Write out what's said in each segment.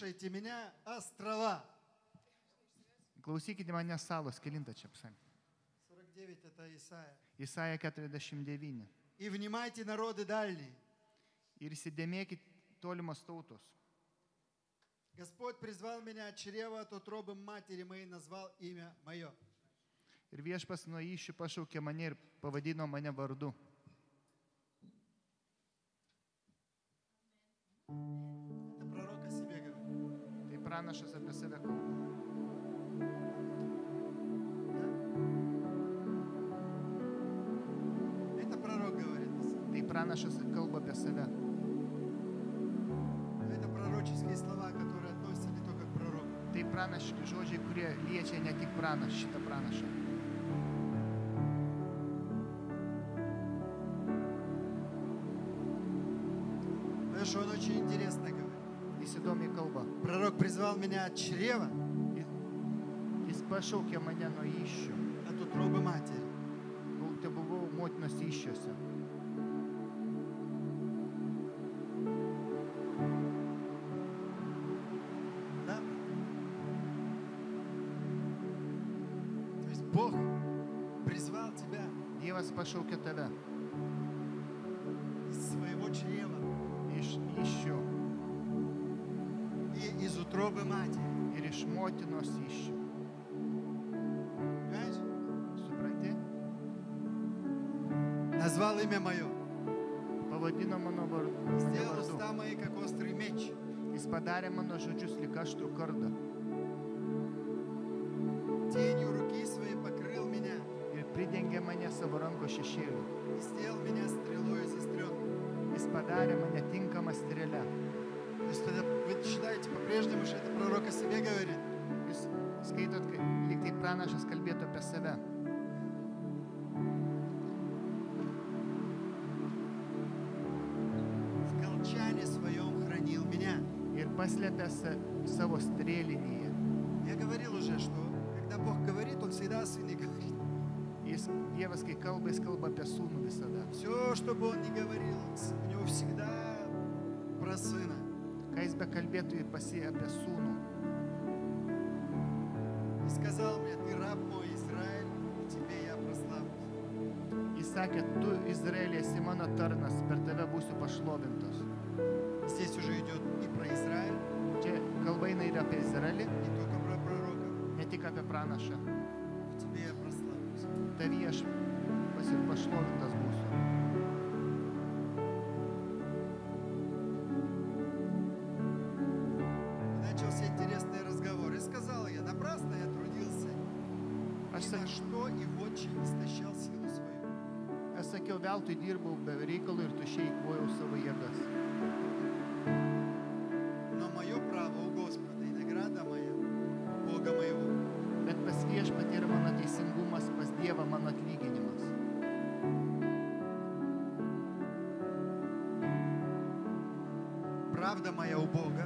Слушайте меня, острова. Klausykite mane salos, kilintą čia psalmė. 49 это Исаия. Isaija 49. И внимайте, народы дальние. Ir įsidėmėkit tolimos tautos. Господь призвал меня от чрева, от утробы матери моей, назвал имя мое. Ir viešpas nuo iššių pašaukė mane ir pavadino mane vardu. Tai pranašas apie save kalba. Пророк говорит о себе. Tai pranašas kalba apie save. Это пророческие слова, которые Tai pranašiški žodžiai, kurie liečia ne tik pranaš, šitą pranašą. Что он очень интересно говорит. Jis įdomiai kalba. Пророк призвал меня от чрева, Jis pašaukė mane nuo iššių, от утробы матери. kol te buvau motinos iššiose. Pašaukė tave из своего чрева iš iššių и из утробы матери. ir iš motinos iššių. Понимаешь? Supranti? Назвал имя мое. Pavadino mano var- mane Сделал уста мои, как острый меч. Jis padarė mano žodžius lyg aštrų kardą savo ranko šešėliu. и сделал меня стрелой сестренкой. Jis padarė mane tinkamą strėlę. Есть тогда вы считаете по-прежнему, что это пророк о себе говорит? Jūs skaitot, kai lyg tai pranašas kalbėtų apie save. В колчане своем хранил меня. Ir paslėpė sa- savo strėlinėje. Я говорил уже, что когда Бог говорит, Он всегда о Сыне говорит. Dievas, kai kalba, jis kalba apie sūnų visada. Все, что бы Он ни говорил, у Него всегда про Сына. Ką jis be kalbėtų ir pasie apie sūnų. И сказал мне, ты раб мой, Израиль, и тебе я прославлюсь. Jis sakė, tu Izraelė esi mano tarnas, per tave būsiu pašlovintas. Здесь уже идет и про Израиль, Čia kalba eina ir apie Izraelį, не только про пророка. ne tik apie pranašą. Pašlovintas būsiu. И начался интересный разговор. И сказал я, напрасно я трудился, ни sak, на что и в отче истощал силу свою. aš sakiau, veltui dirbau be reikalo ir tušiai įkvojau savo jėgas. Правда моя у Бога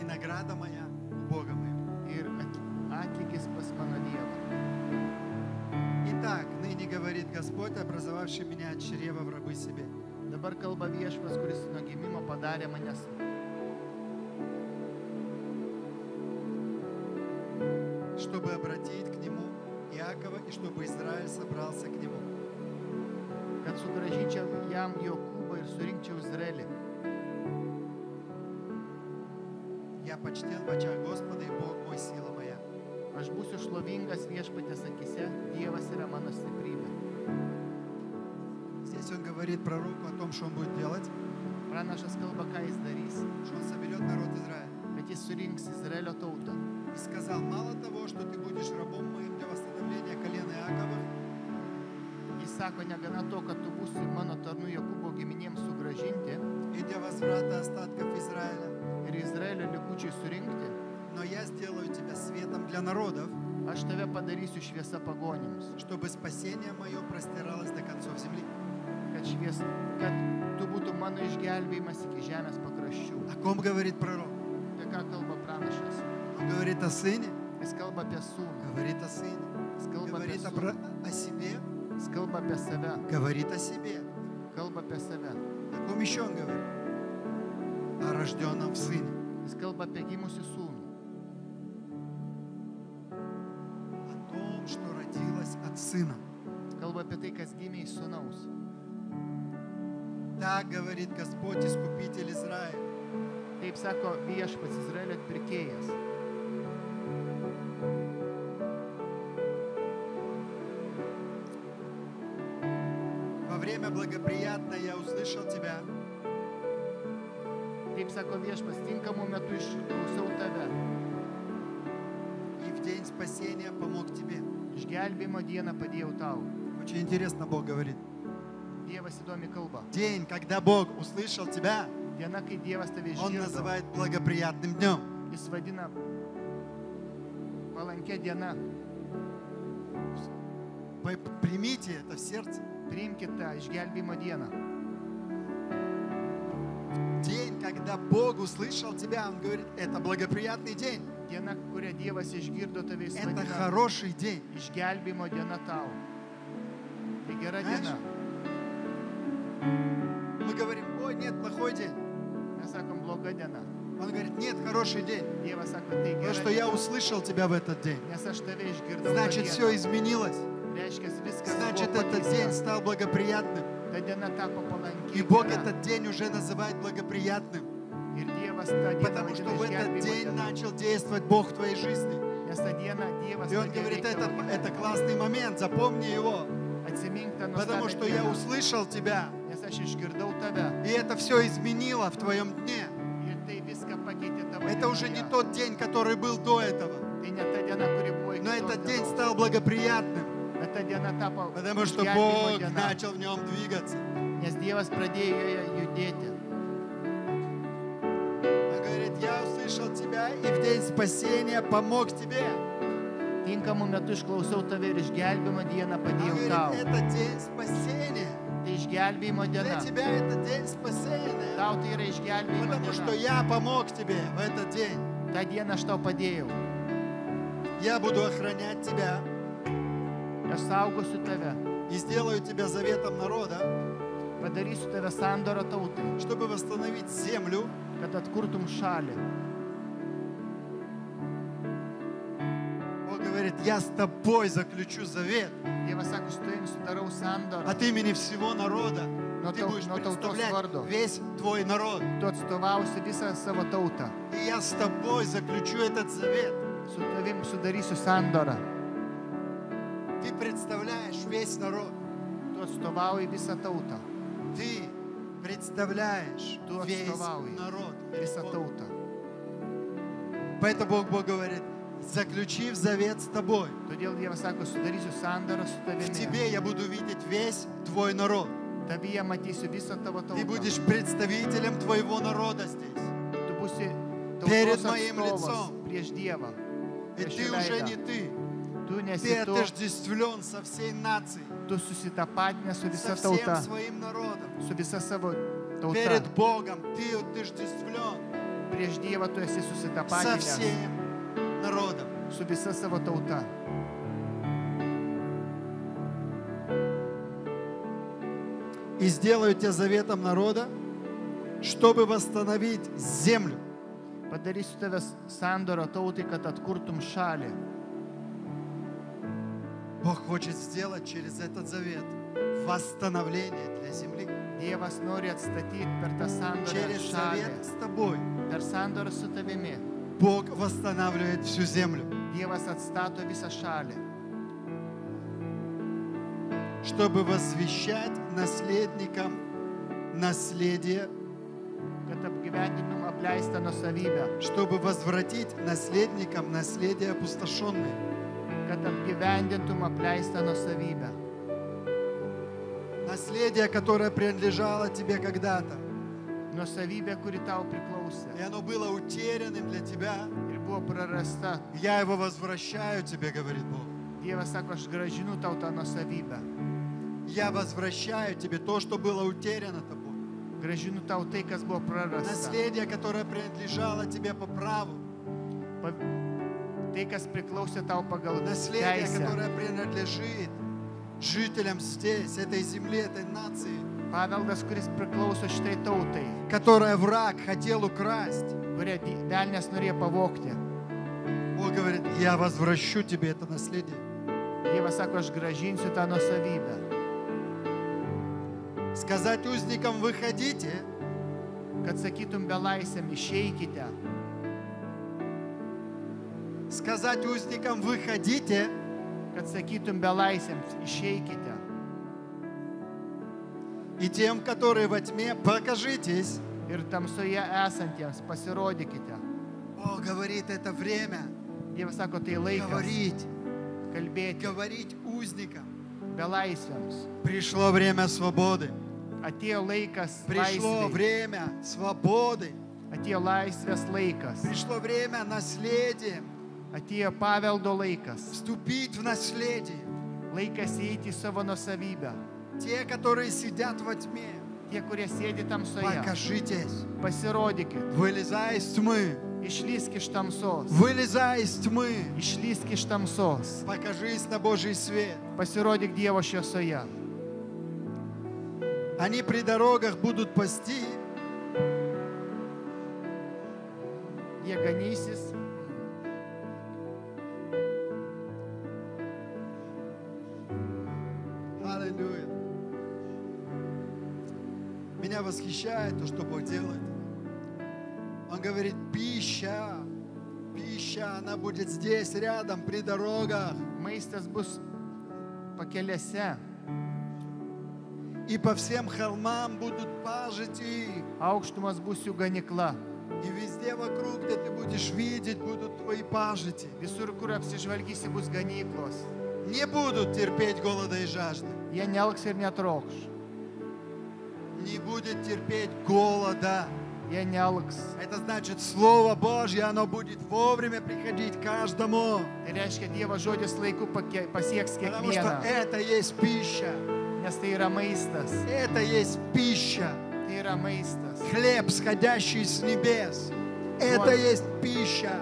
и награда моя у Бога моего. Итак, ныне говорит Господь, образовавший меня от чрева в рабы себе. Dabar kalba viešpas, kuris nuo gimimo padarė manęs чтобы обратить к Нему Иакова и чтобы Израиль собрался к Нему. kad jam Jokūbą ir surinkčiau Izraelį. Я почтен в очах Господа и Бог мой сила моя. Aš būsiu šlovingas viešpatės akise, Dievas yra mano stiprybė. Здесь он говорит пророку о том, что он будет делать, Pranašas kalba, ką jis darys, что он соберет народ Израиля. kad jis surinks Izraelio tautą. И сказал, мало того, что ты будешь рабом моим для восстановления колена Иакова, sako, negana to, kad tu būsi mano tarnu Jokūbo giminėms sugražinti и для возврата остатков Израиля, ir Izraelio likučiai surinkti, но я сделаю тебя светом для народов, aš tave padarysiu šviesa pagonims, чтобы спасение мое простиралось до концов земли. kad kad švies, kad tu būtum mano išgelbėjimas iki žemės pakraščių. О ком говорит пророк? Apie ką kalba pranašas? Он говорит о сыне, Jis kalba apie sūnų, говорит о сыне, jis kalba apie, говорит о, о себе, kalba apie save, говорит о себе. kalba apie save, О ком еще он говорит? О рожденном в сыне. jis kalba apie gimusi sūnų, О том, что родилось от сына. kalba apie tai, kas gimė iš sūnaus. Так говорит Господь, Искупитель Израиля. Taip sako viešpats Izraelio atpirkėjas. Время благоприятное я услышал тебя, Taip sako viešpats, tinkamu metu išklausiau tave. и в день спасения помог тебе. Išgelbėjimo dieną padėjau tau. Очень интересно Бог говорит. Dievas įdomi kalba. День, когда Бог услышал тебя, Diena, kai Dievas tave Он išgirdo, называет благоприятным днем. jis vadina palankia diena. П- Примите это в сердце. Priimkite tą išgelbėjimo dieną. День, когда Бог услышал тебя, Он говорит, это благоприятный день. Diena, kurią Dievas išgirdo tave, jis Это vadina хороший день. išgelbėjimo diena tau. Tai gera Знаешь, diena. Мы говорим, ой, нет, плохой день. Mes sakom bloga diena. Он говорит, нет, хороший день. Dievas sako, tai Потому gera что я diena. услышал тебя в этот день. Nes aš tave išgirdau. tą Значит, dieną. все изменилось. Reiškia, viskas Значит, этот день стал благоприятным. И Бог этот день уже называет благоприятным. Потому что в этот день начал действовать Бог в твоей жизни. И Он говорит, это, это классный момент, запомни его. Потому что я услышал тебя. И это все изменило в твоем дне. Это уже не тот день, который был до этого. Но этот день стал благоприятным. Ta diena tapo Потому что Бог diena. начал в нем двигаться. Nes Dievas pradėjo joje judėti. Он говорит, я услышал тебя и в день спасения помог тебе. Tinkamu metu išklausiau tave ir išgelbėjimo dieną Он padėjau говорит, tau. это день спасения. Tai išgelbėjimo Для diena. тебя это день спасения. Tau tai yra išgelbėjimo Потому что diena. я помог тебе в этот день. Ta diena aš tau padėjau. Я буду охранять тебя Aš saugosiu tave. и сделаю тебя заветом народа, Padarysiu tave sandoro tautai, чтобы восстановить землю, kad atkurtum šalį. Бог говорит, я с тобой заключу завет от имени всего народа. Nuo Ты будешь представлять весь твой народ. И я с тобой заключу этот завет. Su tavim sudarysiu sandorą. Ты представляешь весь народ. Ты представляешь Tu весь народ. visą tautą. Поэтому Бог, Бог говорит, заключив завет с тобой, в тебе я буду видеть весь твой народ. Ты будешь представителем твоего народа здесь. Перед моим лицом. И ты уже не ты. Ты tu, отождествлен со всей нацией, tu susitapatinę su со visa всем tauta, своим народом. su visa savo tauta. Перед Богом ты отождествлен Prieš Dievą tu esi со susitapatinęs всем народом. su visa savo tauta. И сделаю тебя заветом народа, чтобы восстановить землю. Padarysiu tavęs sandoro tautai, kad atkurtum šalį. Бог хочет сделать через этот завет восстановление для земли. Dievas nori atstatyti per tą sandorą Через šalį. su tavimi. Бог восстанавливает всю землю, Dievas atstato visą šalį, чтобы возвещать наследникам наследие, kad apgyvendintum apleistą nusavybę, чтобы возвратить наследникам наследие опустошенное. kad apgyvendintum apleistą nusavybę. Наследие, которое принадлежало тебе когда-то. Nusavybė, kuri tau priklausė И оно было утерянным для тебя. ir buvo prarasta. Я его возвращаю тебе, говорит Бог. Dievas sako, aš gražinu tau tą nusavybę. Я возвращаю тебе то, что было утеряно тобой. Gražinu tau tai, kas buvo prarasta. Наследие, которое принадлежало тебе по праву. Pa- Tai, kas priklausė tau pagal Наследие, teisę. которое принадлежит жителям здесь, этой земли, этой нации, Paveldas, kuris priklauso šitai tautai, которое враг хотел украсть. kurią velnės norėjo pavokti. Бог говорит, я возвращу тебе это наследие. Dievas sako, aš gražinsiu tą nusavybę. Сказать узникам, выходите, Kad sakytum belaisėm, išeikite. Сказать узникам, выходите, Kad sakytum belaisėms, išeikite. и тем, которые во тьме, покажитесь. Ir tamsoje esantiems pasirodykite. Бог говорит, это время Dievas sako, tai laikas говорить, kalbėti говорить узникам. belaisviams. Пришло время свободы. Atėjo laikas Пришло laisvės. время свободы. Atėjo laisvės laikas. Пришло время наследия. Atėjo paveldo laikas. Вступить в наследие. Laikas įeiti į savo nusavybę. Те, которые сидят во тьме, Tie, kurie sėdi tamsoje, покажитесь. pasirodykit. Вылезай из тьмы. Išlysk iš tamsos. Вылезай из тьмы. Išlysk iš tamsos. Покажись на Божий свет. Pasirodyk Dievo šviesoje. Они при дорогах будут пасти, Jie ganysis. Восхищает то, что Бог делает. Он говорит, пища, пища, она будет здесь, рядом, при дорогах. Maistas bus pakeliuose. И по всем холмам будут пажити. Aukštumas bus jų ganikla. И везде вокруг, где ты будешь видеть, будут твои пажити. Visur, kur apsižvalgysi, bus ganyklos. Не будут терпеть голода и жажды. Jie nelks ir netrokš. Не будет терпеть голода. Это значит, Слово Божье, оно будет вовремя приходить каждому. Потому что это есть пища. Это есть пища. Хлеб, сходящий с небес. Это есть пища.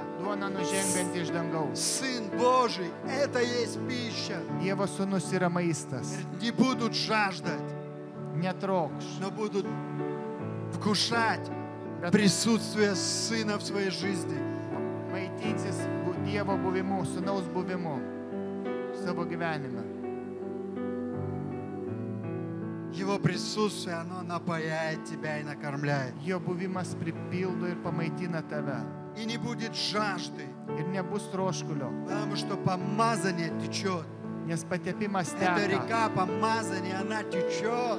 Сын Божий, это есть пища. Не будут жаждать, Netrokš. но будут вкушать присутствие Сына в своей жизни. maitinsis bu- Dievo buvimu, sūnaus buvimu savo gyvenime. Его присутствие, оно напаяет тебя и накормляет. Jo buvimas pripildo ir pamaitina tave. И не будет жажды, Ir nebus troškulio, потому что помазание течет. nes patepimas Эта teka. река помазания, она течет,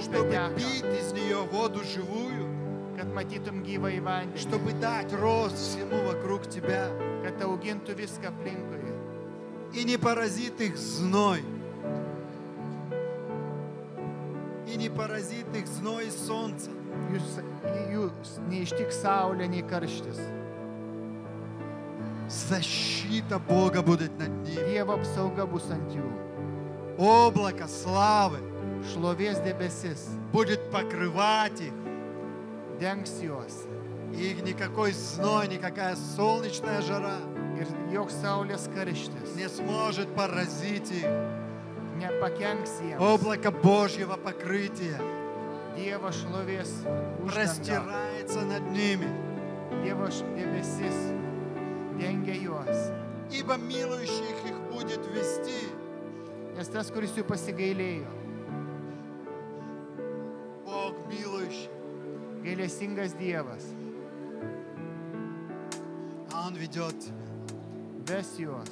чтобы пить из нее воду живую, чтобы дать рост всему вокруг тебя. И не поразит их зной. И не поразит их зной солнца. Saulė, nei karštis. Защита Бога будет над jų. Облако славы Šlovės debesis будет покрывать их. dengs juos. И их никакой зной, никакая солнечная жара Ir joks saulės karštis не сможет поразить их. nepakenks jiems. Облако Божьего покрытия Dievo šlovės uždanga. простирается над ними. Dievo š- debesis dengia juos. Ибо милующих их будет вести. Nes tas, kuris jų pasigailėjo, gailestingas Dievas, А Он ведет тебя ves juos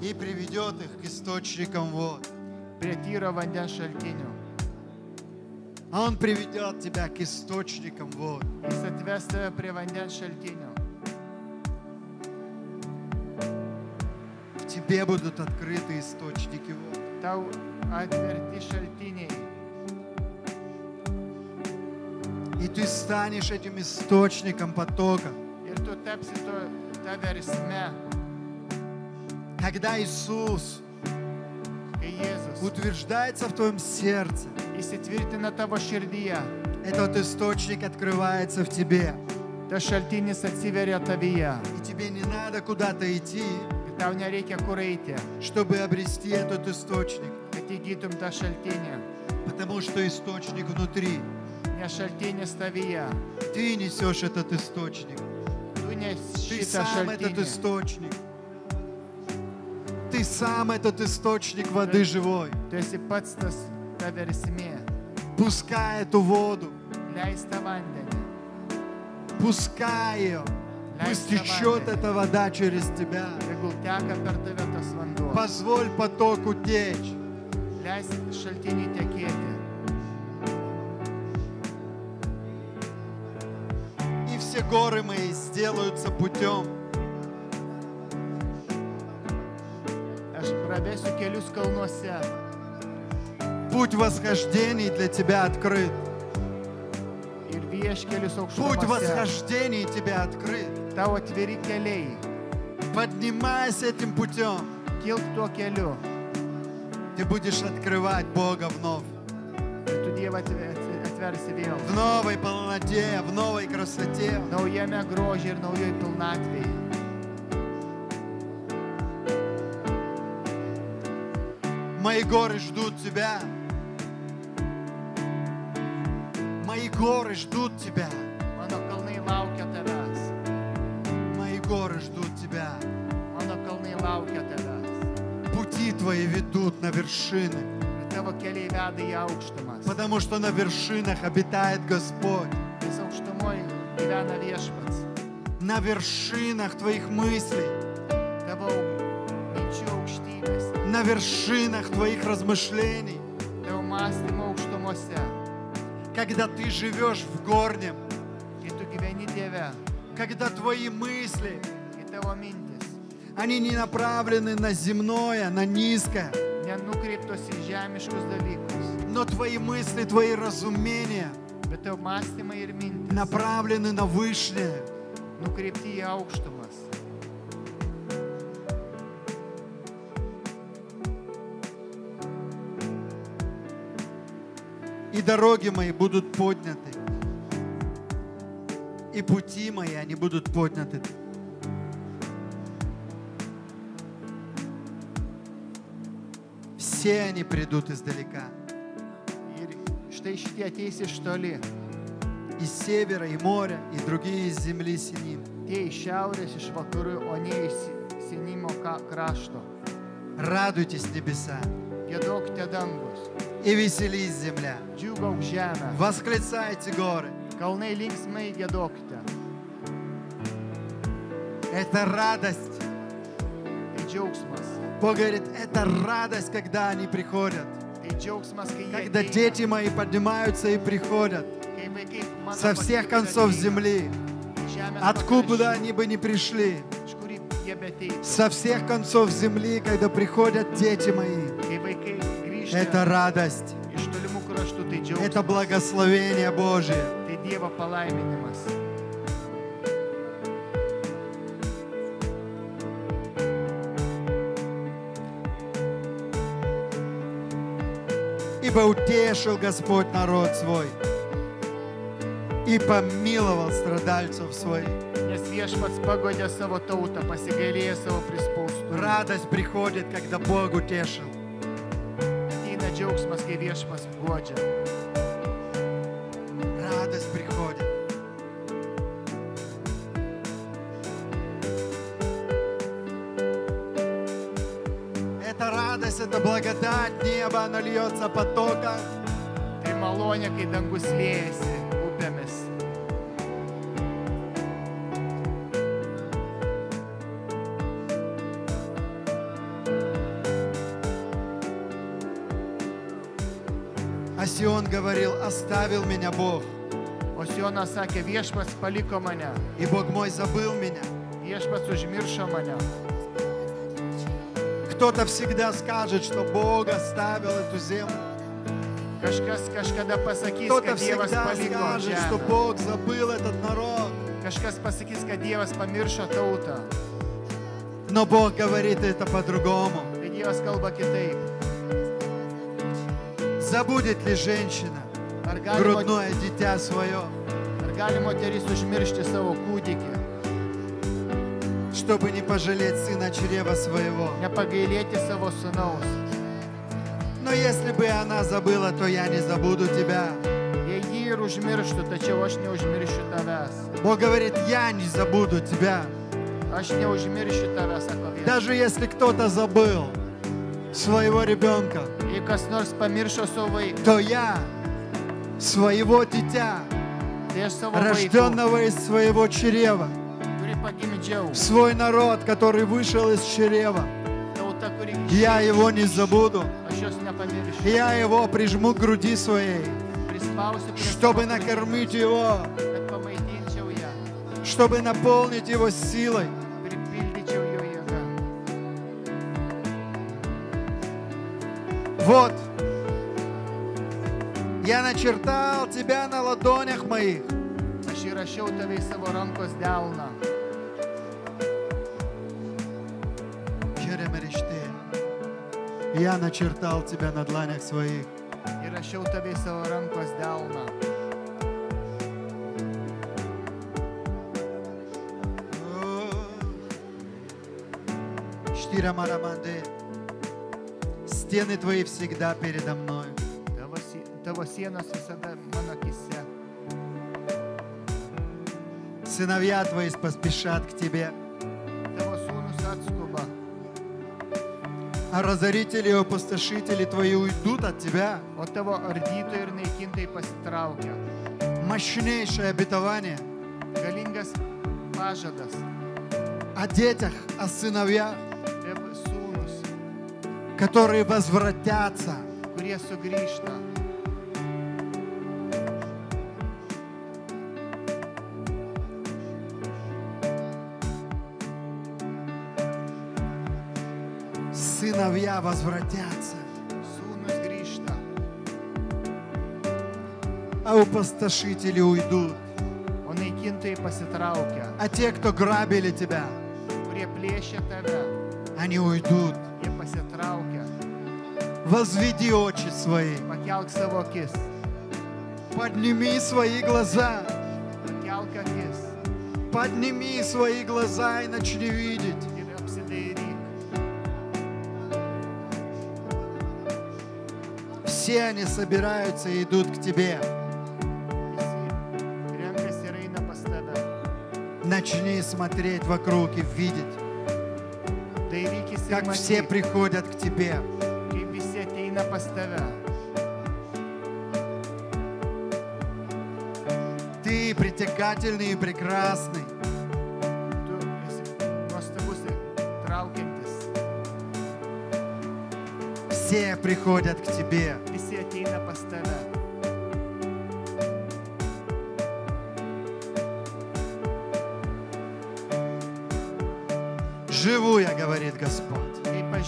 и приведет их к источникам вод. prie tyro vandens šaltinių. А Он приведет тебя к источникам вод. Jis atves tave prie vandens šaltinių. В тебе будут открыты источники вод. Tau atverti šaltiniai. И ты станешь этим источником потока. Когда Иисус утверждается в твоем сердце, этот источник открывается в тебе. И тебе не надо куда-то идти, чтобы обрести этот источник, потому что источник внутри. Ты несешь этот источник. Ты сам этот источник. Ты сам этот источник воды живой. Пускай эту воду, пускай ее. Пусть течет эта вода через тебя. Позволь потоку течь. Горы мои сделаются путем. Путь восхождений для тебя открыт. Путь восхождений тебя открыт. Поднимайся этим путем. Kilk tuo keliu. Ты будешь открывать Бога вновь. В новой полноте, в новой красоте. Naujame grožį ir naujoj pilnatvėje. Мои горы ждут тебя. Мои горы ждут тебя. Mano kalnai laukia tavęs. Мои горы ждут тебя. Mano kalnai laukia tavęs. Пути твои ведут на вершины. Потому что на вершинах обитает Господь. На вершинах твоих мыслей. На вершинах твоих размышлений. Когда ты живешь в горнем. Когда твои мысли, они не направлены на земное, на низкое. Nenukreiptos į žemiškus dalykus. Но твои мысли, твои разумения Bet tavo mąstymai ir mintis направлены на вышнее. nukreipti į aukštumas. И дороги мои будут подняты. И пути мои, они будут подняты. Все они придут издалека. Štai šitie ateis iš toli. Из севера, и моря, и другие из земли синим. Tie iš šiaurės, iš vakarų, o ne iš senimo krašto. Радуйтесь, небеса, dangus. и веселись, земля. Džiugauk žemę. Восклицайте горы. Kalnai linksmai. Это радость. Tai džiaugsmas. Бог говорит, это радость, когда они приходят. Когда дети мои поднимаются и приходят со всех концов земли, откуда они бы ни пришли, со всех концов земли, когда приходят дети мои, это радость, это благословение Божие. Ибо утешил Господь народ свой и помиловал страдальцев своих. Радость приходит, когда Бог утешил. Радость приходит. Радость, это благодать неба, она льется потоком. Tai malonė, kai dangus liejasi upėmis. А говорил, оставил меня Бог, Sionas sakė, viešpats paliko mane, и Бог мой забыл меня. viešpats užmiršo mane. Кто-то всегда скажет, что Бог оставил эту землю. Кто-то всегда скажет, что. Бог забыл этот народ. Но Бог говорит это по-другому. Забудет ли женщина грудное дитя свое, ar gali moteris užmiršti savo kūdikį, чтобы не пожалеть сына чрева своего? Но если бы она забыла, то я не забуду тебя. Бог говорит, я не забуду тебя. Viešpats. Даже если кто-то забыл своего ребенка, то я своего дитя, рожденного из своего чрева, свой народ, который вышел из чрева, я его не забуду. Nepamiršiu. Я его прижму к груди своей, чтобы накормить его, чтобы наполнить его силой. Вот, я начертал тебя на ладонях моих. Aš įrašiau tave į savo rankos delną. Я начертал тебя на дланях своих. Įrašiau tave į savo rankos delną. Штира Мараманде. Стены твои всегда передо мной. Сыновья твои поспешат к тебе. А разорители и опустошители твои уйдут от тебя. tavo ardytojai ir naikintojai pasitraukia. Мощнейшее обетование Galingas pažadas. о детях, о сыновьях, которые возвратятся. kurie sugrįžta. Сыновья возвратятся, а опустошители уйдут. А те, кто грабили тебя, они уйдут. Возведи очи свои, подними свои глаза, подними свои глаза и начни видеть. Все они собираются и идут к тебе. Начни смотреть вокруг и видеть, как все приходят к тебе. Ты притягательный и прекрасный. Все приходят к тебе. Visi ateina pas tave. Живу я, говорит Господь.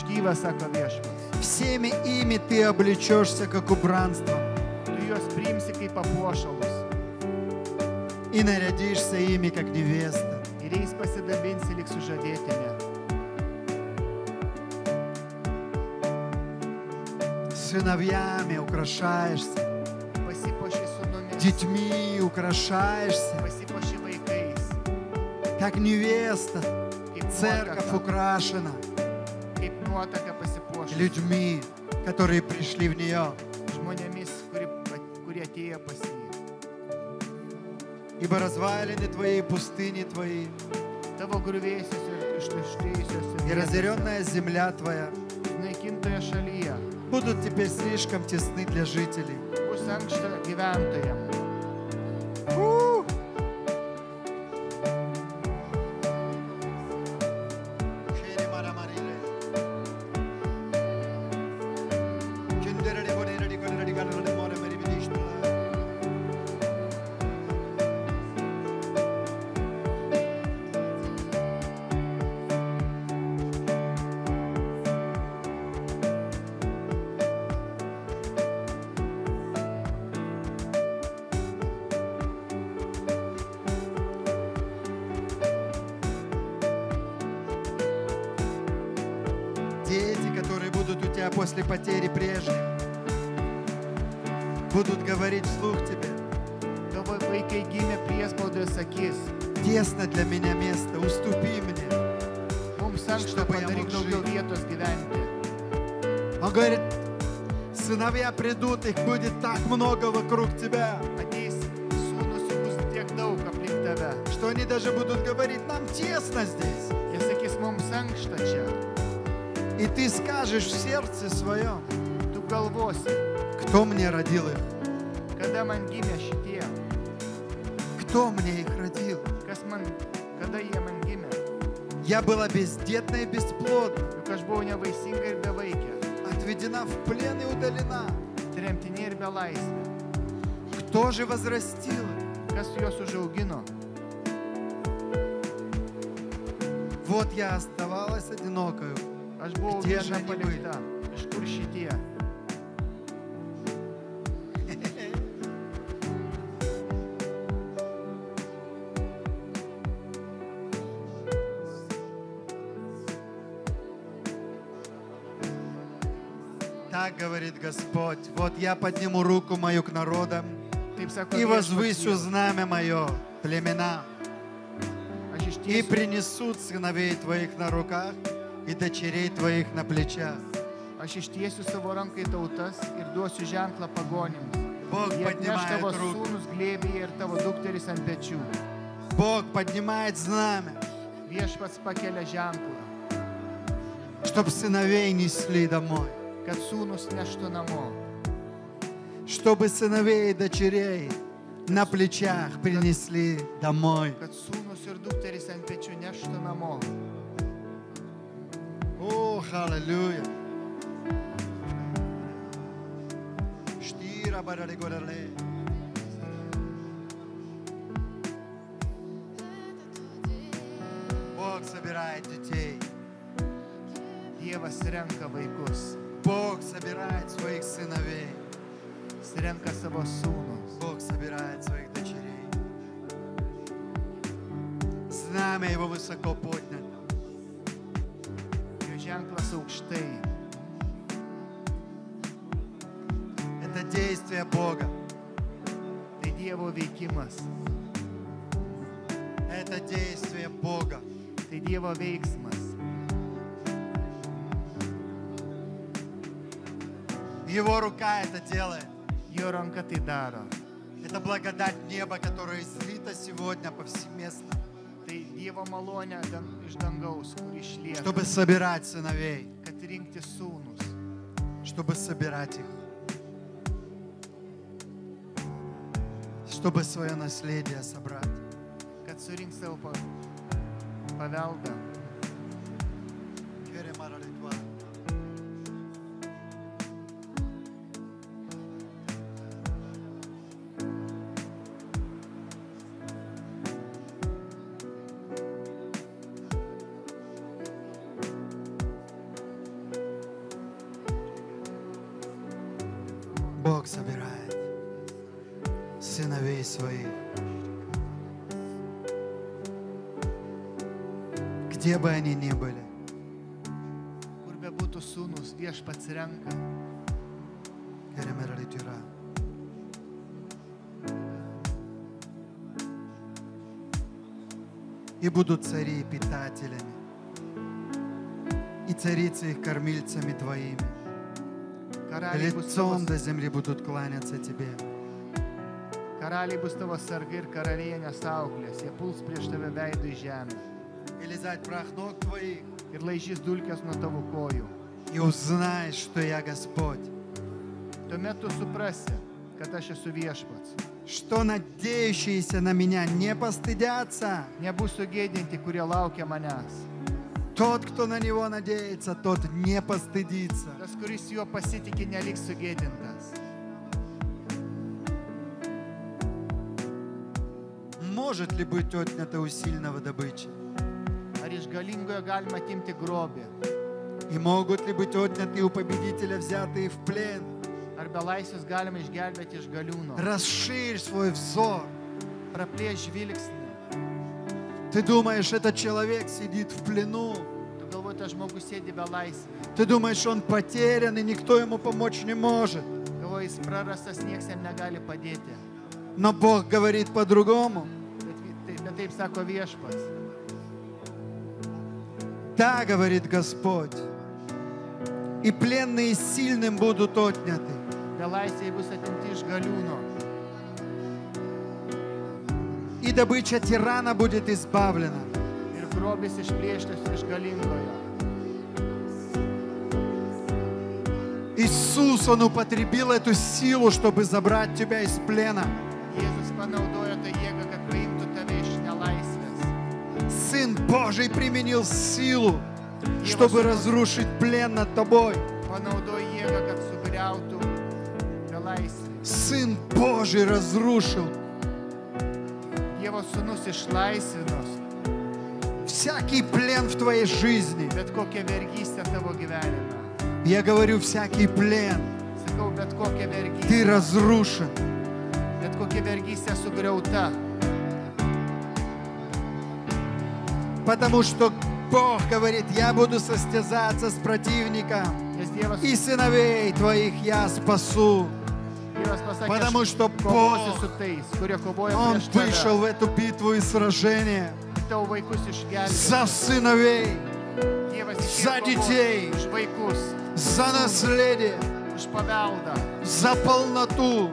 Gyvas, sako viešpats. Всеми ими ты облечешься, как убранством, и нарядишься ими, как невеста. ir jais pasidabinsi lik sužadėtinė. Сыновьями украшаешься, детьми украшаешься, как невеста. Церковь украшена людьми, которые пришли в нее. Ибо развалины твои, пустыни твои, и разоренная земля твоя будут теперь слишком тесны для жителей. После потери прежних, будут говорить вслух тебе, тесно для меня место, уступи мне. Чтобы я мог жить. Он говорит, сыновья придут, их будет так много вокруг тебя, что они даже будут говорить, нам тесно здесь. И ты скажешь в сердце своем, Tu galvosi, кто мне родил их, man gimė šitie, кто мне их родил. jie man gimė. Я была бездетна и бесплодна, отведена в плен и удалена. Кто же возрастил? Kas juos užaugino? Вот я оставалась одинокою. Где же они šitie? Так говорит Господь. Вот я подниму руку мою к народам и возвысю знамя мое племена. И принесут сыновей твоих на руках и дочерей твоих на плечах. aš ištiesiu savo ranką į tautas ir duosiu ženklą pagonims. Бог Jie atneš tavo поднимает руку. sūnus glėbyje ir tavo dukteris ant pečių. Бог поднимает знамя, Viešpats pakelia ženklą, чтобы сыновей несли домой. kad sūnus neštų namo, Чтобы сыновей и дочерей на плечах принесли домой. kad sūnus ir dukteris ant pečių neštų namo. Аллилуйя. Штира бараригорале. Бог собирает детей. Dievas renka vaikus, Бог собирает своих сыновей. savo sūnus. Бог собирает своих дочерей. Знамя Его высоко поднято. Veikimas, Это действие Бога. tai Dievo veiksmas. Его рука это делает. Jo ranka tai daro. Это благодать неба, которая излита сегодня повсеместно, Tai Dievo malonė iš dangaus, kur išlieka, чтобы собирать сыновей, kad rinkti sūnus, чтобы собирать их, чтобы свое наследие собрать. kad surink savo pa, paveldą. сыновей своих. Где бы они ни были. И будут цари питателями, и царицы их кормильцами твоими. Лицом до земли будут кланяться тебе. karaliai bus tavo sargai ir karalienės auklės. Jie puls prieš tave veidų į žemę И лизать прах ног твоих, ir laižys dulkes nuo tavo kojų. и узнаешь, что я Господь. Tuomet tu suprasi, kad aš esu viešpats. Что надеющиеся на меня не постыдятся. Nebus sugėdinti, kurie laukia manęs. Тот, кто на него надеется, тот не постыдится. Tas, kuris juo pasitikė, neliks sugėdintas. Может ли быть отнято у сильного grobį? И могут ли быть отняты у победителя взятые в плен? Расширь свой взор. Ты думаешь, этот человек сидит в плену. Ты думаешь, он потерян, и никто ему помочь не может. Но Бог говорит по-другому. Taip sako viešpats. Да, говорит Господь. И пленные сильным будут отняты. И добыча тирана будет избавлена. Иисус, Он употребил эту силу, чтобы забрать тебя из плена. Jėzus Сын Божий применил силу, чтобы разрушить плен над тобой. Сын Божий разрушил всякий плен в твоей жизни. Я говорю, всякий плен, ты разрушен. Потому что Бог говорит, я буду состязаться с противником, и сыновей твоих я спасу. Потому что Бог, Он вышел в эту битву и сражение за сыновей, за детей. за наследие, за полноту,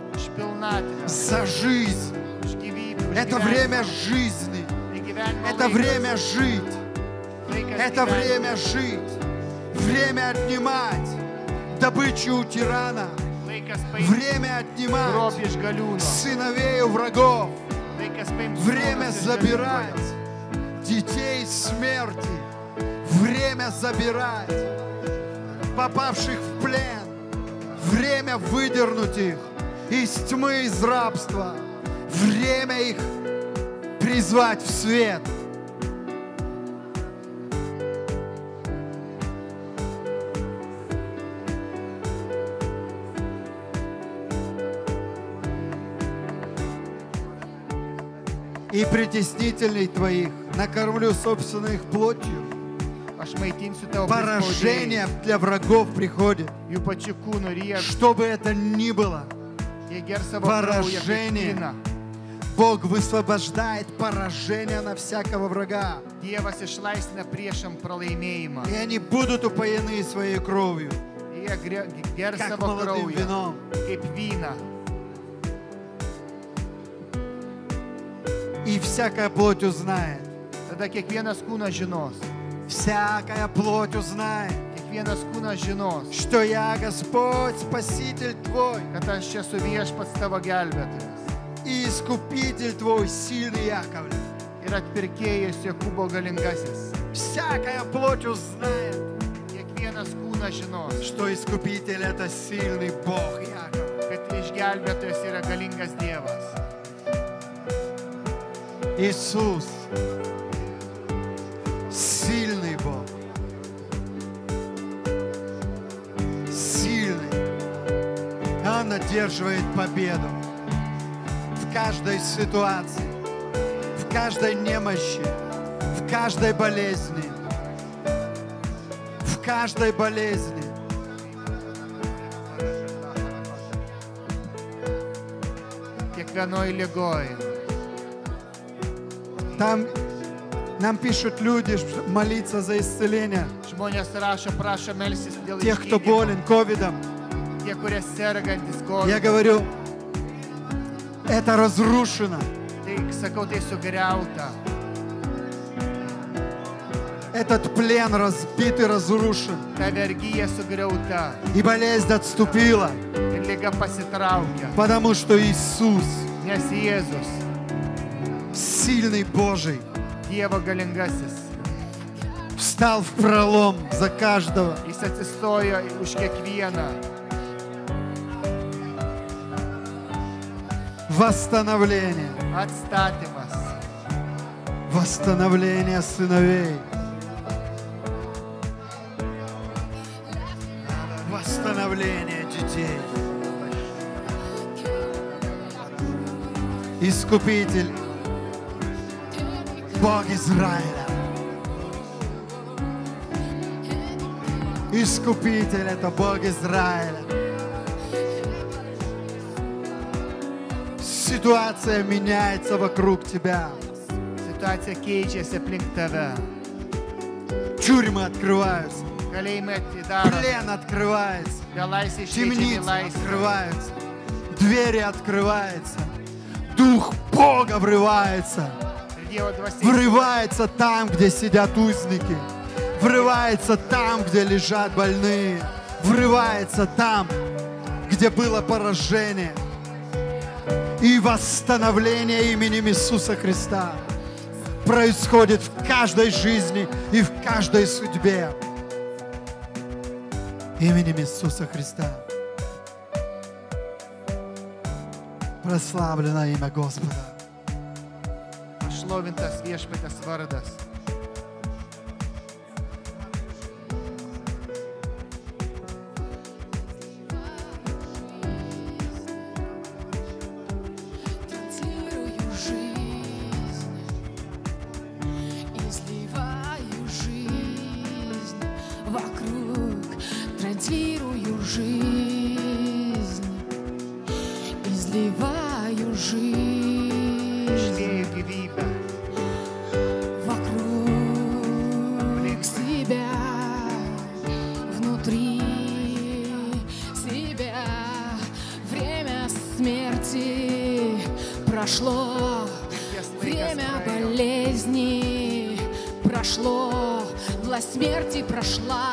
за жизнь. Это время жизни. Это время жить. Это время жить. Время отнимать добычу у тирана. Время отнимать сыновей у врагов. Время забирать детей смерти. Время забирать попавших в плен. Время выдернуть их из тьмы, из рабства. Время их призвать в свет. И притеснителей твоих накормлю собственных плотью. Поражение для врагов приходит. Что бы это ни было, Поражение. Бог высвобождает поражение на всякого врага. И они будут упоены своей кровью, ger как молодым вином. И всякая плоть узнает. Tada kiekvienas kūnas žinos. Всякая плоть узнает, Kiekvienas kūnas žinos, что я Господь, Спаситель твой, kad aš esu viešpats tavo gelbėtojas. и Искупитель твой, сильный Яковлев. Ir atpirkėjas Jokūbo galingasis. Всякая плоть узнает, Kiekvienas kūnas žinos, что Искупитель это сильный Бог Яков. kad išgelbėtojas yra galingas Dievas. Иисус, сильный Бог. Сильный. Он одерживает победу В каждой ситуации, в каждой немощи, в каждой болезни, в каждой болезни. Kiekvienoj lygoj. Там нам пишут люди молиться за исцеление. Тех, кто болен ковидом. Я говорю, это разрушено. Tai sakau, tai sugriauta. Этот плен разбит и разрушен. Ta vergyja sugriauta. И болезнь отступила, потому что Иисус, Jėzus, сильный Божий, Dievo galingasis, встал в пролом за каждого. Восстановление. Atstatymas. Восстановление сыновей. Восстановление детей. Искупитель. Бог Израиля. Искупитель это Бог Израиля. Ситуация меняется вокруг тебя. Situacija keičiasi aplink tave. Тюрьмы открываются. Плен открывается. Темницы открываются. Двери открываются. Дух Бога врывается. Врывается там, где сидят узники. Врывается там, где лежат больные. Врывается там, где было поражение. И восстановление именем Иисуса Христа происходит в каждой жизни и в каждой судьбе. Именем Иисуса Христа. Прославлено имя Господа. pašlovintas viešpatės vardas. Транслирую жизнь, изливаю жизнь вокруг себя, внутри себя. Время смерти прошло, время болезни прошло, власть смерти прошла,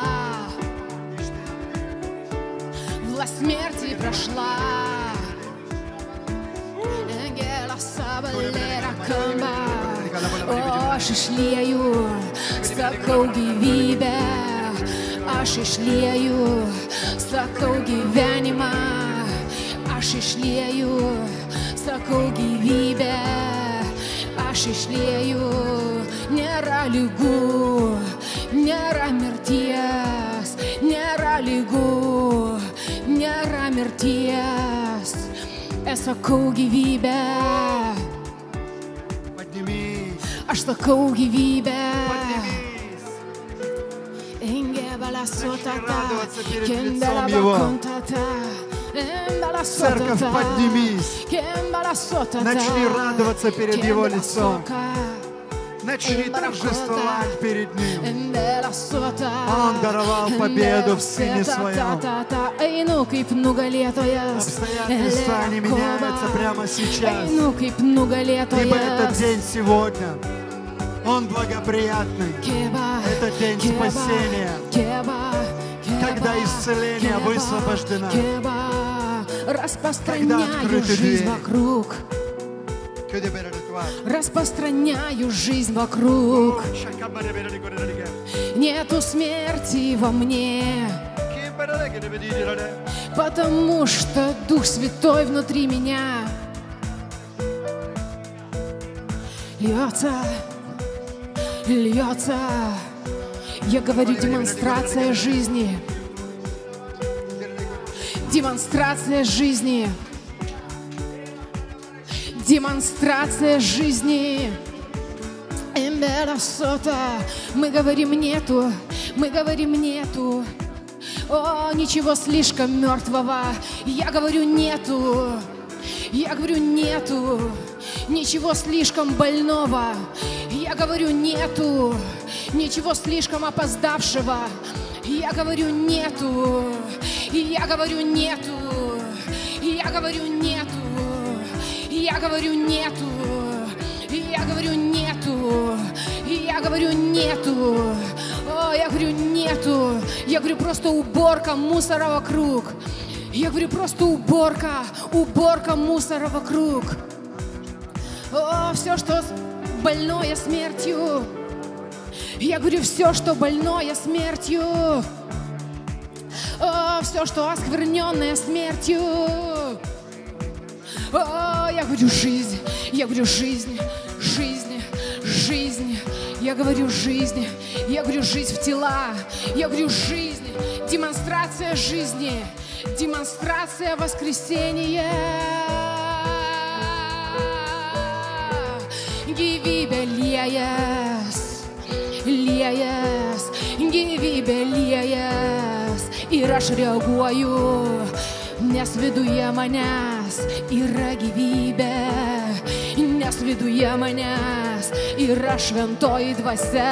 Aš išlieju, sakau gyvybę, aš išlieju, sakau gyvenimą, aš išlieju, sakau gyvybę, aš išlieju, nėra lygų, nėra mirties, nėra lygų, nėra mirties, esu sakau gyvybę. Его. bakontata, Церковь, поднимись. Начни радоваться перед Его лицом. Начни торжествовать перед Ним. Он даровал победу в Сыне Своем. Обстоятельства, они меняются прямо сейчас. Ибо этот день сегодня, он благоприятный. Это день спасения. Когда исцеление высвобождено. Распространяю открыты жизнь двери. вокруг. Распространяю жизнь вокруг. Нету смерти во мне, потому что Дух Святой внутри меня льется, льется. Я говорю демонстрация жизни, демонстрация жизни, демонстрация жизни. Эмбера сота. Мы говорим нету, мы говорим нету. О, ничего слишком мертвого. Я говорю нету. Я говорю нету. Ничего слишком больного. Я говорю нету. Ничего слишком опоздавшего. Я говорю нету. Я говорю нету. Я говорю нету. Я говорю нету. Я говорю нету. Я говорю нету. О, я говорю нету. Я говорю просто уборка мусора вокруг. Я говорю просто уборка, уборка мусора вокруг. О, все, что больное смертью. Я говорю все, что больное смертью. О, все, что оскверненное смертью. О, я говорю жизнь, я говорю жизнь, жизнь, жизнь. Я говорю жизнь, я говорю жизнь в тела, я говорю жизнь, демонстрация жизни, демонстрация воскресения. Gyvybė liejas, liejas, gyvybė liejas ir aš reaguoju, nes viduje manęs yra gyvybė, nes viduje manęs yra šventoji dvasia,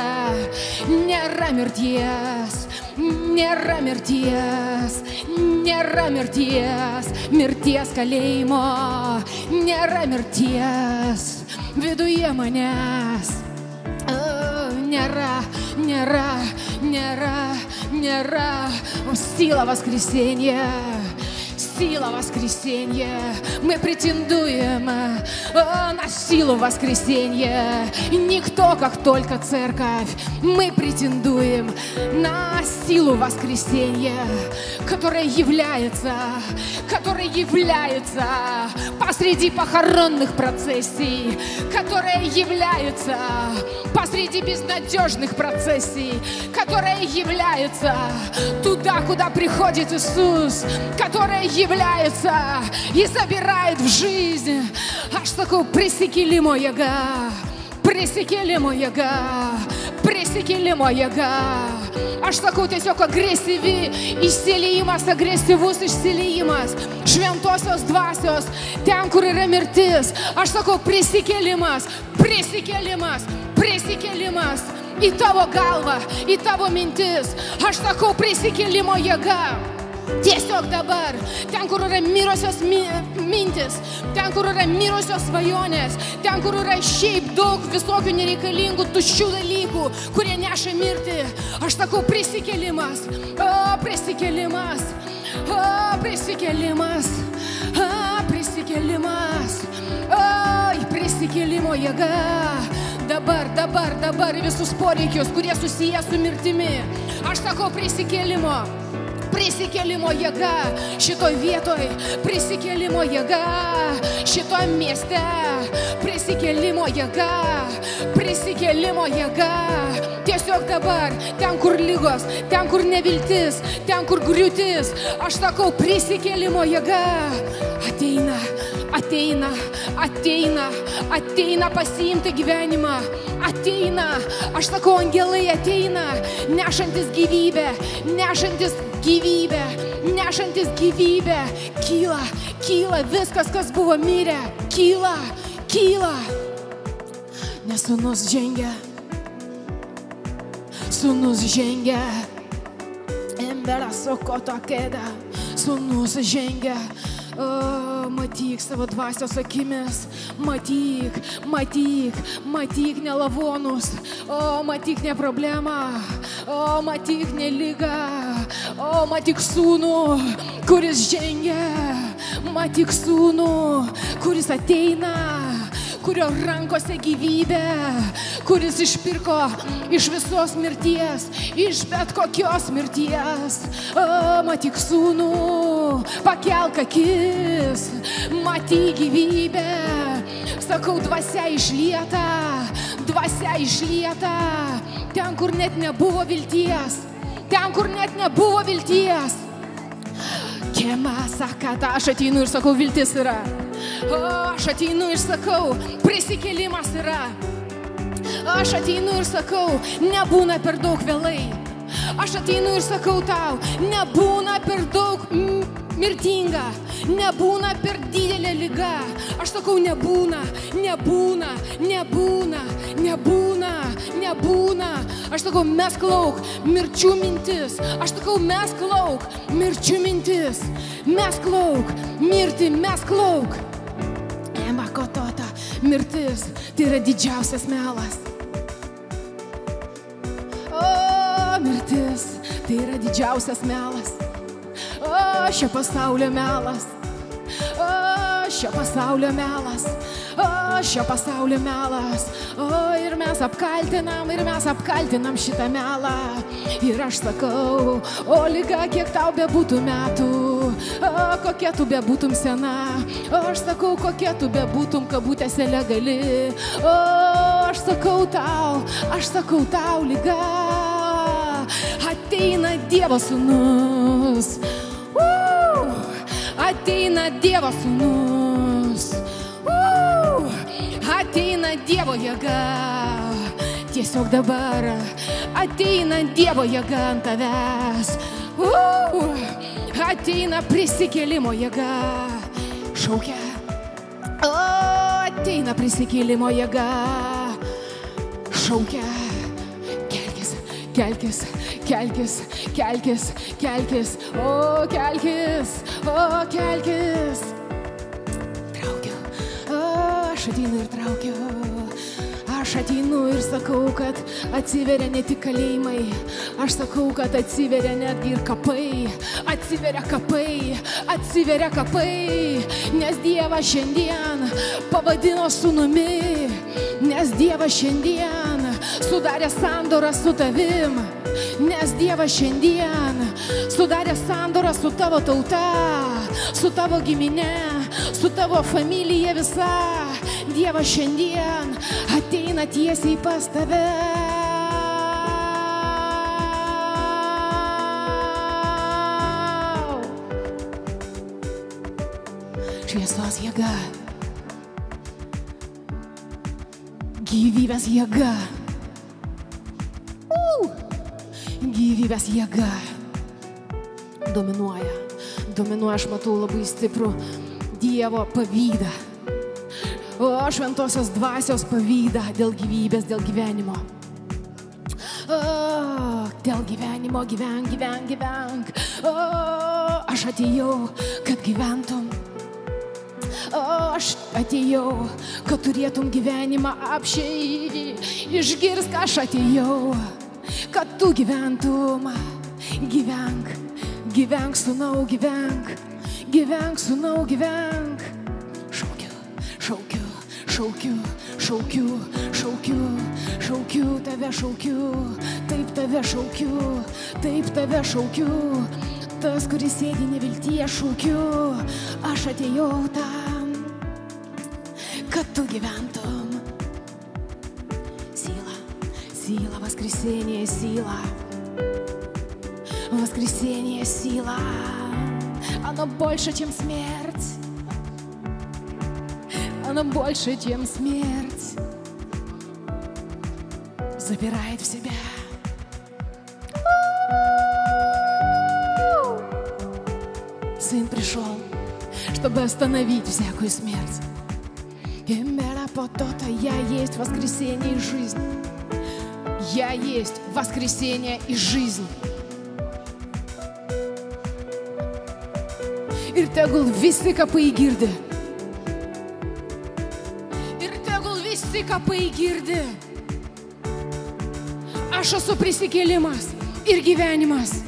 nėra mirties, nėra mirties, nėra mirties, mirties kalėjimo, nėra mirties viduje manęs. О, Нера, нера, нера, нера. Сила воскресения. Сила воскресения. Мы претендуем э, на силу воскресения. И Никто, как только церковь. Мы претендуем на силу воскресения, которая является, которая является посреди похоронных процессий, которая является посреди безнадежных процессий, которая является туда, куда приходит Иисус, которая является и забирает в жизнь. Аж такой пресекили яга, пресекили яга, prisikelimo jėga. Aš sakau tiesiog agresyvi išsiliejimas, agresyvus išsiliejimas šventosios dvasios, ten, kur yra mirtis. Aš sakau prisikelimas, prisikelimas, prisikelimas į tavo galvą, į tavo mintis. Aš sakau prisikelimo jėga. Tiesiog dabar, ten, kur yra mirusios mi mintis, ten, kur yra mirusios svajonės, ten, kur yra šiaip daug visokių nereikalingų, tuščių dalykų, kurie neša mirtį, aš sakau prisikelimas, o prisikelimas, o prisikelimas, o prisikelimas, o prisikelimo jėga. Dabar, dabar, dabar visus poreikius, kurie susiję su mirtimi. Aš sakau prisikėlimo. Prisikėlimo jėga šitoj vietoj, prisikėlimo jėga šitoj mieste, prisikėlimo jėga, prisikėlimo jėga. Tiesiog dabar, ten kur lygos, ten kur neviltis, ten kur griūtis, aš sakau prisikėlimo jėga. Ateina, ateina, ateina, ateina pasiimti gyvenimą. Ateina, aš sakau, angelai ateina, nešantis gyvybę, nešantis gyvybę, nešantis gyvybę. Kyla, kyla viskas, kas buvo mirę. Kyla, kyla. Nes sunus žengia. Sunus žengia. Embera sokoto kėda. Sunus žengia. O, matyk savo dvasios akimis, matyk, matyk, matyk ne lavonus, o matyk ne problemą, o matyk ne lygą, o matyk sūnų, kuris žengia, matyk sūnų, kuris ateina kurio rankose gyvybė, kuris išpirko iš visos mirties, iš bet kokios mirties. O, matyk sūnų, pakelk akis, matyk gyvybę. Sakau, dvasia išlieta, dvasia išlieta, ten, kur net nebuvo vilties, ten, kur net nebuvo vilties. Kiema sakata, aš ateinu ir sakau, viltis yra. O, aš ateinu ir sakau, prisikėlimas yra. Aš ateinu ir sakau, nebūna per daug vėlai. Aš ateinu ir sakau tau, nebūna per daug mirtinga, nebūna per didelė lyga. Aš sakau, nebūna, nebūna, nebūna, nebūna, nebūna. Aš sakau, mes klauk, mirčių mintis. Aš sakau, mes klauk, mirčių mintis. Mes klauk, mirti, mes klauk. Ema kotota, mirtis, tai yra didžiausias melas. O, mirtis, tai yra didžiausias melas. O, šio pasaulio melas. O, šio pasaulio melas. Šio pasaulio melas. O, ir mes apkaltinam, ir mes apkaltinam šitą melą. Ir aš sakau, o lyga, kiek tau bebūtų metų. O, kokia tu bebūtum sena. O, aš sakau, kokia tu bebūtum kabutėse legali. O, aš sakau tau, aš sakau tau lyga. Ateina Dievo sūnus. Ateina Dievo sūnus. Ateina Dievo jėga. Tiesiog dabar ateina Dievo jėga ant tavęs. Uh! ateina prisikėlimo jėga. Šaukia. O, ateina prisikėlimo jėga. Šaukia. Kelkis, kelkis, kelkis, kelkis, kelkis. O, kelkis, o, kelkis. Traukiu. Aš ateinu ir traukiu. Aš ateinu ir sakau, kad atsiveria ne tik kalėjimai, aš sakau, kad atsiveria netgi ir kapai, atsiveria kapai, atsiveria kapai, nes Dievas šiandien pavadino sunumi, nes Dievas šiandien sudarė sandorą su tavim, nes Dievas šiandien sudarė sandorą su tavo tauta, su tavo gimine, su tavo familija visa. Dievas šiandien ateina tiesiai pas tave. Šviesos jėga. Gyvybės jėga. Uh! Gyvybės jėga. Dominuoja. Dominuoja, aš matau labai stiprų Dievo pavydą. O šventosios dvasios pavydą dėl gyvybės, dėl gyvenimo. O, dėl gyvenimo gyvenk, gyvenk, gyvenk. O, aš atėjau, kad gyventum. O, aš atėjau, kad turėtum gyvenimą apšiai. Išgirsk, aš atėjau, kad tu gyventum. Gyvenk, gyvenk, sunau, gyvenk. Gyvenk, sunau, gyvenk. Šaukiu, šaukiu, šaukiu, šaukiu, šaukiu, šaukiu, tave šaukiu, taip tave šaukiu, taip tave šaukiu. Tas, kuris sėdi neviltyje, šaukiu, aš atėjau tam, kad tu gyventum. Сила, сила, воскресение, сила. Воскресение, сила. Оно больше, чем смерть. Оно больше, чем смерть. Забирает в себя. Сын пришел, чтобы остановить всякую смерть. Имена потота, я есть воскресение и жизнь. Я есть воскресение и жизнь. Ir tegul visi kapai girdi. Ir tegul visi kapai girdi. Aš esu prisikėlimas ir gyvenimas.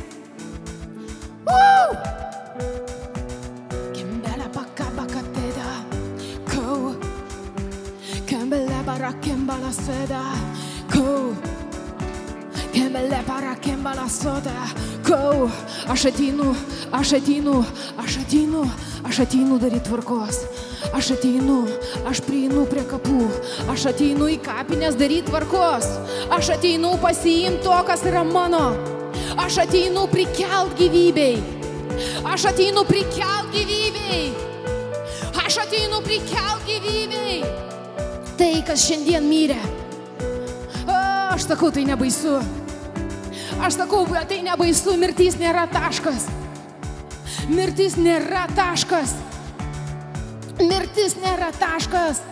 Bara kembala seda. Kau. Kembele para kembala soda. Kau. Aš ateinu, aš ateinu, aš ateinu, aš ateinu daryti tvarkos. Aš ateinu, aš prieinu prie kapų. Aš ateinu į kapinės daryti tvarkos. Aš ateinu pasiimti to, kas yra mano. Aš ateinu prikelt gyvybei. Aš ateinu prikelt gyvybei. Aš ateinu prikelt gyvybei. Tai, kas šiandien mirė. O, aš sakau, tai nebaisu. Aš sakau, tai nebaisu, mirtis nėra taškas. Mirtis nėra taškas. Mirtis nėra taškas.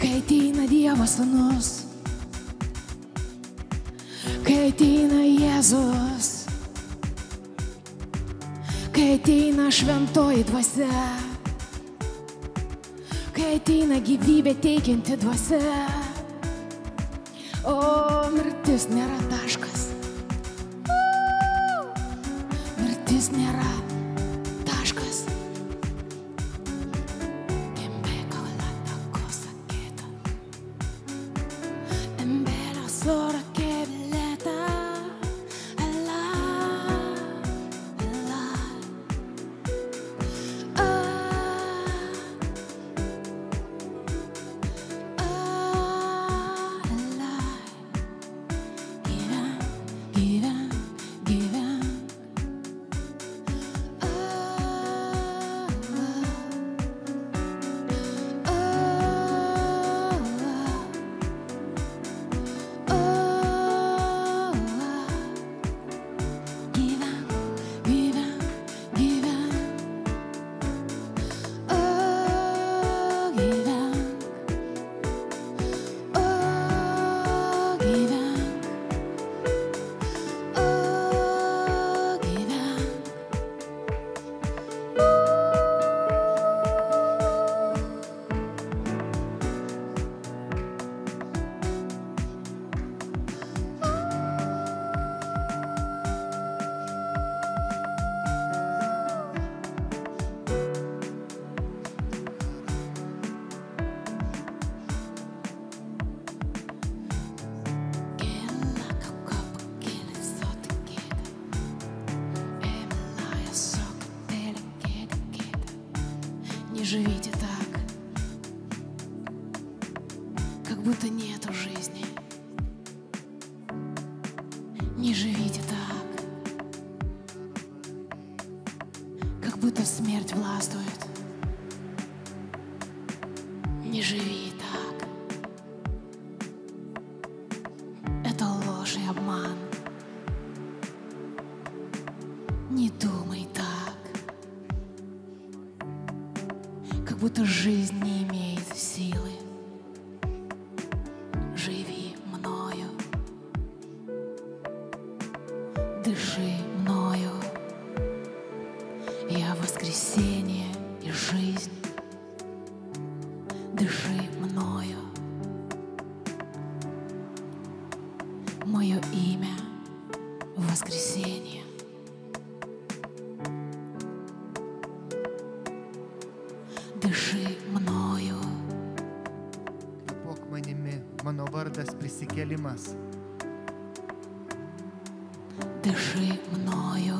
Kai ateina Dievo sūnus. Kai ateina Jėzus. Kai ateina šventoji dvasia. Kai ateina gyvybė teikianti dvasia. O mirtis nėra taškas. Mirtis nėra будто жизнь не имеет силы. Живи мною, дыши. más. Дыши мною.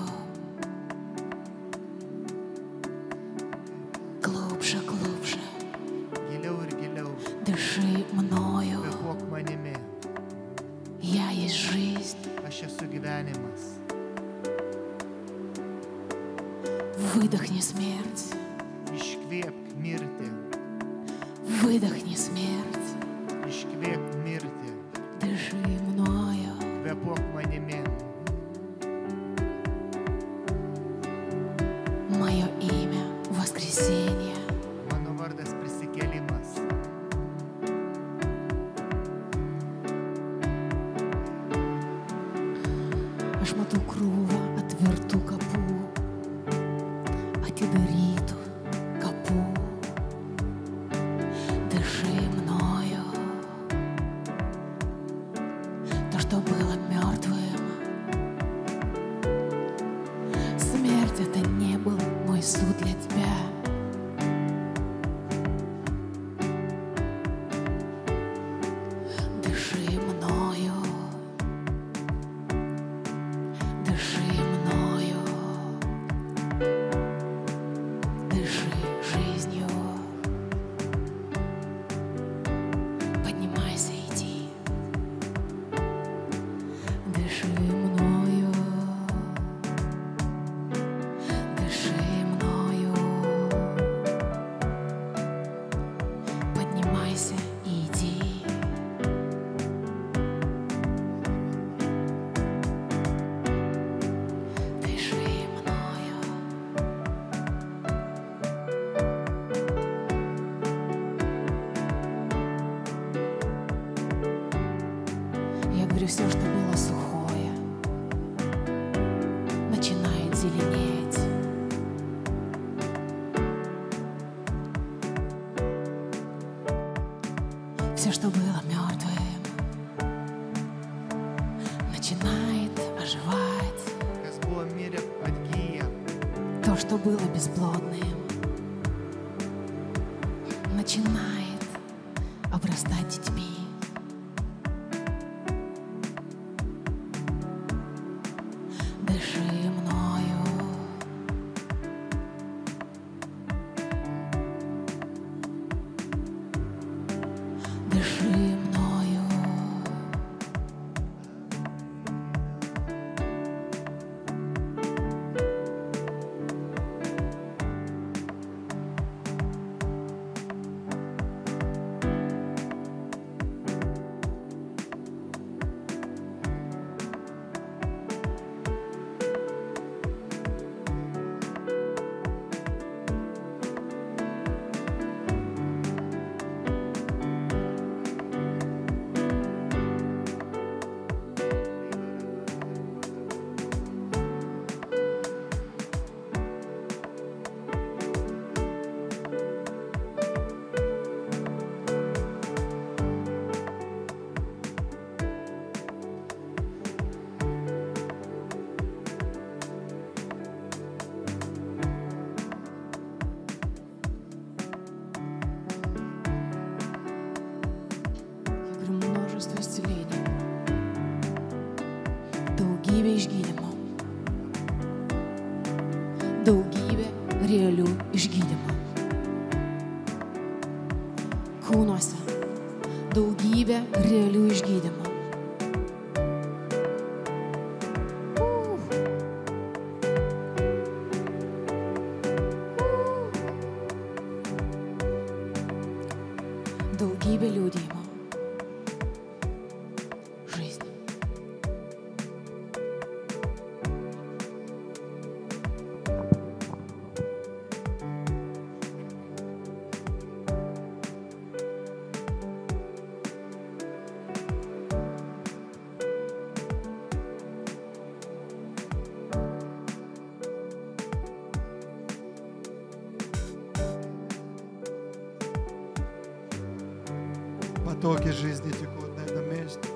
Потоки жизни текут на этом месте,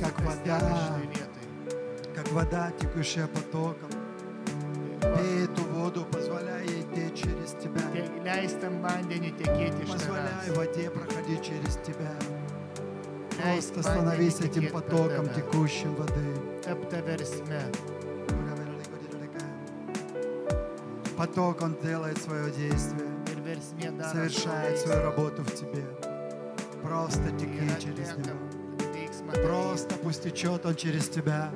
Как вода. как вода, текущая потоком. Пей эту воду, позволяй ей течь через тебя. Позволяй воде проходить через тебя. Просто становись этим потоком текущим воды. Поток, он делает свое действие, совершает свою работу в тебе. Просто теки через него. Просто пусть течет он через тебя,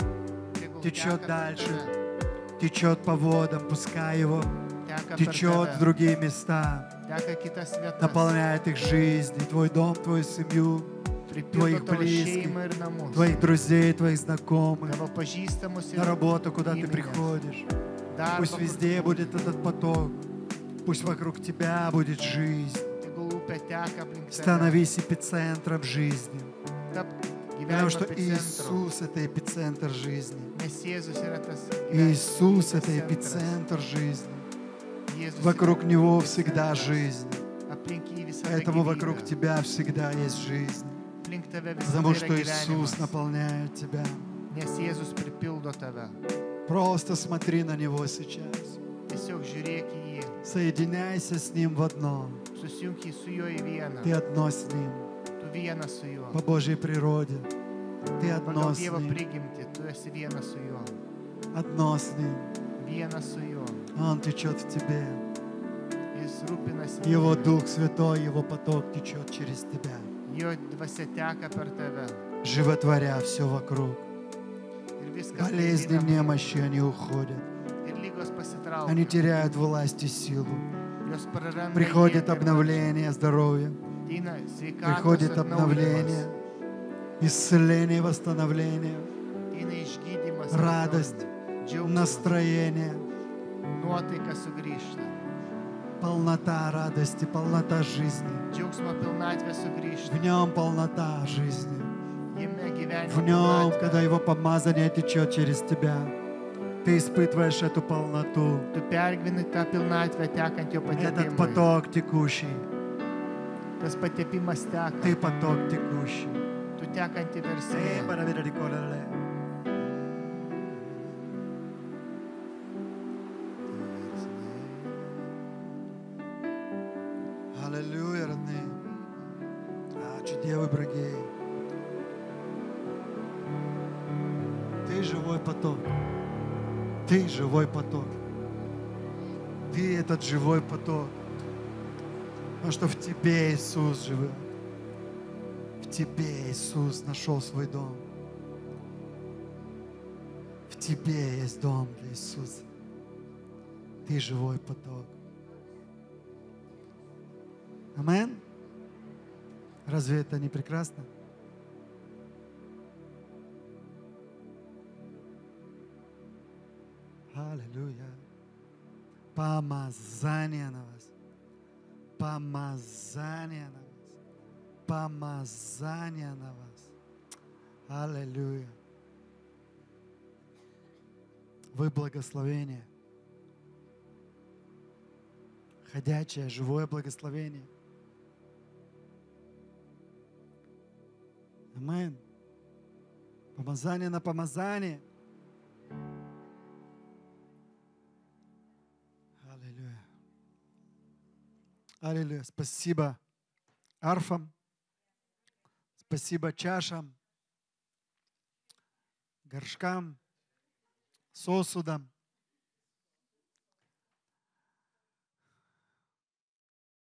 течет дальше. течет по водам, пускай его. Течет в другие места, наполняет их жизнь, твой дом, твою семью, твоих близких, твоих друзей, твоих знакомых, на работу, куда ты приходишь. Пусть везде будет этот поток. Пусть вокруг тебя будет жизнь. Становись эпицентром жизни. Потому что. Иисус — это эпицентр жизни. Иисус — это эпицентр жизни. Вокруг Него всегда жизнь. Поэтому вокруг тебя всегда есть жизнь. Потому что Иисус наполняет тебя. Просто смотри на Него сейчас. Соединяйся с Ним в одно. Ты одно с Ним. По Божьей природе. Ты одно с Ним. Одно с Ним. Он течет в тебе. Его. Дух Святой, Его поток течет через тебя, животворя все вокруг. Болезни, немощи, они уходят. Они теряют власть и силу. Приходит обновление здоровья. Приходит обновление, исцеление, восстановление, радость, настроение, полнота радости, полнота жизни. В нем полнота жизни. В нем, когда Его помазание течет через тебя, ты испытываешь эту полноту. Tu pergyveni tą pilnatvę tekant jo Этот patepimui. поток текущий. Tas patepimas teka. Ты поток текущий. Tu tekanti Э, versmė. паравира риколеле. Аллилуйя, родные. А, чудевы брагей. Ты живой поток. Ты этот живой поток. Потому что в тебе Иисус живет. В тебе Иисус нашел свой дом. В тебе есть дом для Иисуса. Ты живой поток. Амен? Разве это не прекрасно? Аллилуйя. Помазание на вас. Помазание на вас. Помазание на вас. Аллилуйя. Вы благословение. Ходячее, живое благословение. Амин. Помазание на помазание. Аллилуйя. Спасибо арфам. Спасибо чашам, горшкам, сосудам.